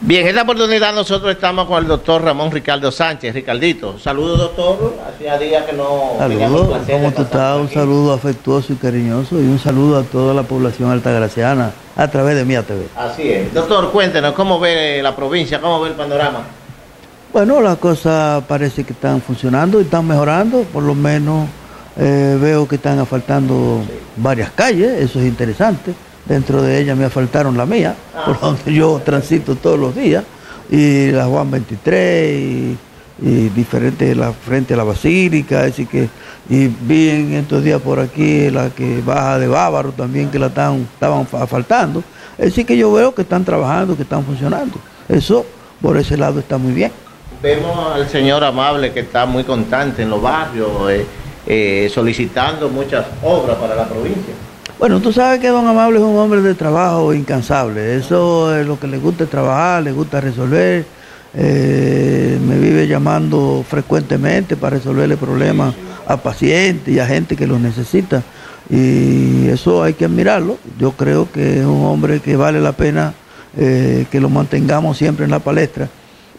Bien, en esta oportunidad nosotros estamos con el doctor Ramón Ricardo Sánchez. Ricardito, saludos doctor. Hacía días que no... Saludos, ¿cómo tú estás? Un saludo afectuoso y cariñoso y un saludo a toda la población altagraciana a través de Mía TV. Así es. Doctor, cuéntenos, ¿cómo ve la provincia? ¿Cómo ve el panorama? Bueno, las cosas parece que están funcionando y están mejorando, por lo menos eh, veo que están asfaltando varias calles, eso es interesante dentro de ella me asfaltaron la mía, ah. por donde yo transito todos los días, y la Juan 23, y, diferente la frente a la Basílica, así que, y vi en estos días por aquí la que baja de Bávaro también que la están, estaban asfaltando, así que yo veo que están trabajando, que están funcionando, eso por ese lado está muy bien. Vemos al señor amable que está muy constante en los barrios, eh, eh, solicitando muchas obras para la provincia. Bueno, tú sabes que Don Amable es un hombre de trabajo incansable. Eso es lo que le gusta trabajar, le gusta resolver. Eh, me vive llamando frecuentemente para resolverle problemas a pacientes y a gente que los necesita. Y eso hay que admirarlo. Yo creo que es un hombre que vale la pena eh, que lo mantengamos siempre en la palestra,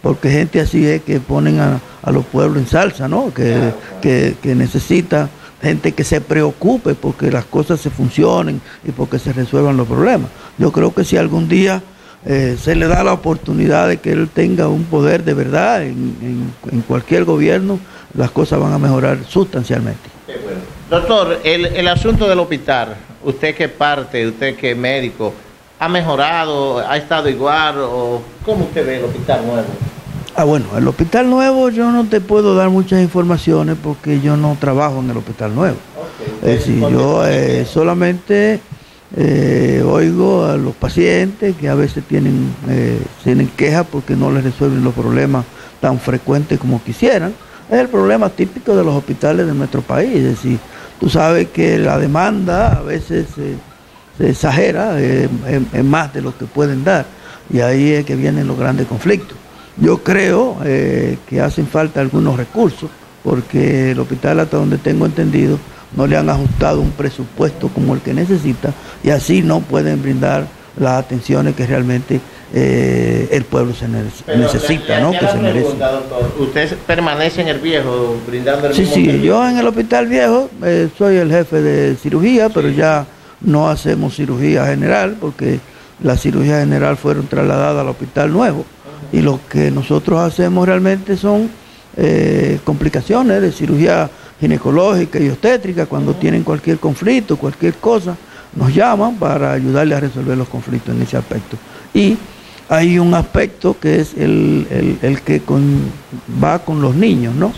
porque gente así es que ponen a, los pueblos en salsa, ¿no? Que, que, que necesita gente que se preocupe porque las cosas se funcionen y porque se resuelvan los problemas. Yo creo que si algún día eh, se le da la oportunidad de que él tenga un poder de verdad en, cualquier gobierno, las cosas van a mejorar sustancialmente. Doctor, el, asunto del hospital, usted que parte, usted que médico, ¿ha mejorado, ha estado igual o cómo usted ve el hospital nuevo? Ah, bueno, el hospital nuevo yo no te puedo dar muchas informaciones porque yo no trabajo en el hospital nuevo. Es decir, yo eh, solamente eh, oigo a los pacientes que a veces tienen, eh, tienen quejas porque no les resuelven los problemas tan frecuentes como quisieran. Es el problema típico de los hospitales de nuestro país. Es decir, tú sabes que la demanda a veces se exagera, es más de lo que pueden dar. Y ahí es que vienen los grandes conflictos. Yo creo eh, que hacen falta algunos recursos, porque el hospital, hasta donde tengo entendido, no le han ajustado un presupuesto como el que necesita y así no pueden brindar las atenciones que realmente eh, el pueblo se necesita, ¿no? que se merece. ¿Usted permanece en el viejo brindando el Sí, sí, yo en el hospital viejo eh, soy el jefe de cirugía, pero ya no hacemos cirugía general porque las cirugías general fueron trasladadas al hospital nuevo y lo que nosotros hacemos realmente son eh, complicaciones de cirugía ginecológica y obstétrica cuando tienen cualquier conflicto, cualquier cosa, nos llaman para ayudarles a resolver los conflictos en ese aspecto. Y hay un aspecto que es el, que va con los niños, ¿no?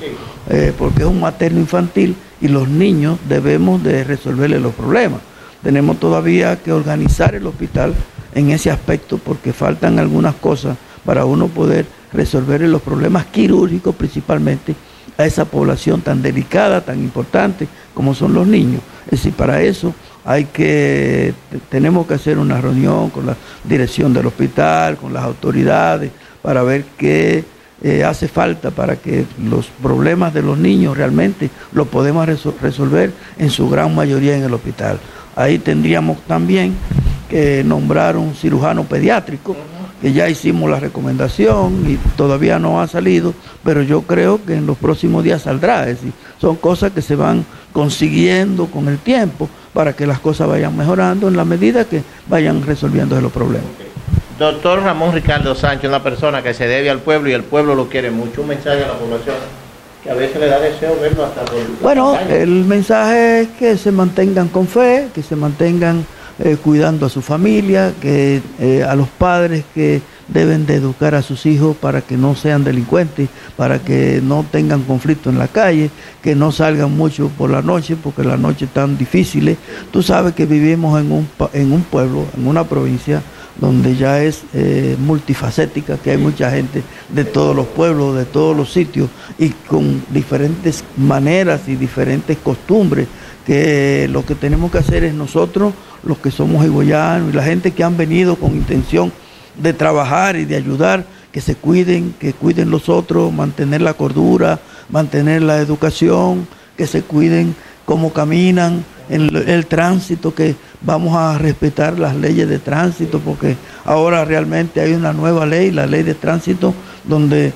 Eh, porque es un materno infantil y los niños debemos de resolverle los problemas. Tenemos todavía que organizar el hospital en ese aspecto porque faltan algunas cosas para uno poder resolver los problemas quirúrgicos principalmente a esa población tan delicada, tan importante como son los niños. Es decir, para eso hay que, tenemos que hacer una reunión con la dirección del hospital, con las autoridades, para ver qué eh, hace falta para que los problemas de los niños realmente los podemos resolver en su gran mayoría en el hospital. Ahí tendríamos también que nombrar un cirujano pediátrico que ya hicimos la recomendación y todavía no ha salido, pero yo creo que en los próximos días saldrá. Es decir, son cosas que se van consiguiendo con el tiempo para que las cosas vayan mejorando en la medida que vayan resolviendo los problemas. Doctor Ramón Ricardo Sánchez, una persona que se debe al pueblo y el pueblo lo quiere mucho. Un mensaje a la población que a veces le da deseo verlo hasta por... Bueno, el mensaje es que se mantengan con fe, que se mantengan eh, cuidando a su familia, que eh, a los padres que deben de educar a sus hijos para que no sean delincuentes, para que no tengan conflicto en la calle, que no salgan mucho por la noche, porque la noche es tan difícil. Tú sabes que vivimos en un, en un pueblo, en una provincia donde ya es eh, multifacética, que hay mucha gente de todos los pueblos, de todos los sitios, y con diferentes maneras y diferentes costumbres, que lo que tenemos que hacer es nosotros los que somos egoyanos y la gente que han venido con intención de trabajar y de ayudar, que se cuiden, que cuiden los otros, mantener la cordura, mantener la educación, que se cuiden cómo caminan, en el, tránsito, que vamos a respetar las leyes de tránsito, porque ahora realmente hay una nueva ley, la ley de tránsito, donde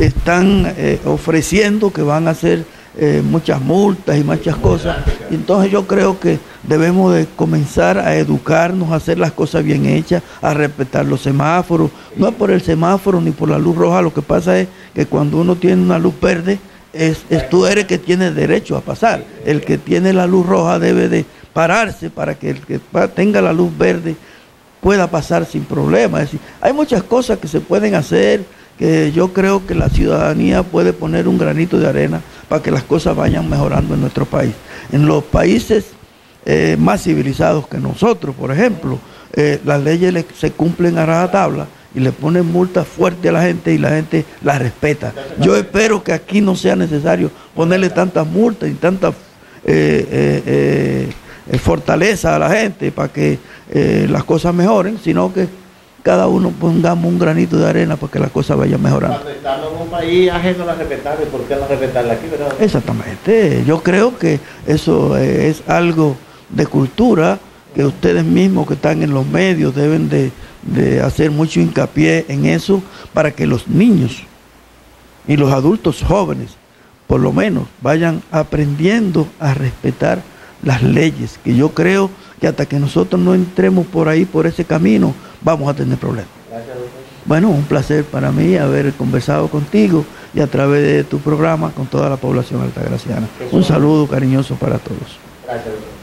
están eh, ofreciendo que van a hacer eh, muchas multas y muchas cosas. entonces yo creo que debemos de comenzar a educarnos, a hacer las cosas bien hechas, a respetar los semáforos. No es por el semáforo ni por la luz roja, lo que pasa es que cuando uno tiene una luz verde, es, tú eres que tiene derecho a pasar. El que tiene la luz roja debe de pararse para que el que tenga la luz verde pueda pasar sin problema. Es decir, hay muchas cosas que se pueden hacer que yo creo que la ciudadanía puede poner un granito de arena para que las cosas vayan mejorando en nuestro país. En los países eh, más civilizados que nosotros, por ejemplo, eh, las leyes se cumplen a rajatabla y le ponen multas fuertes a la gente y la gente las respeta. Yo espero que aquí no sea necesario ponerle tantas multas y tanta eh, fortaleza a la gente para que las cosas mejoren, sino que cada uno pongamos un granito de arena para que la cosa vaya mejorando. Cuando estamos en un país ajeno a respetarle, ¿por qué respetarla aquí? ¿verdad? Exactamente, yo creo que eso es algo de cultura que ustedes mismos que están en los medios deben de, de hacer mucho hincapié en eso para que los niños y los adultos jóvenes por lo menos vayan aprendiendo a respetar las leyes, que yo creo que hasta que nosotros no entremos por ahí, por ese camino, vamos a tener problemas. Bueno, un placer para mí haber conversado contigo y a través de tu programa con toda la población altagraciana. Un saludo cariñoso para todos. Gracias.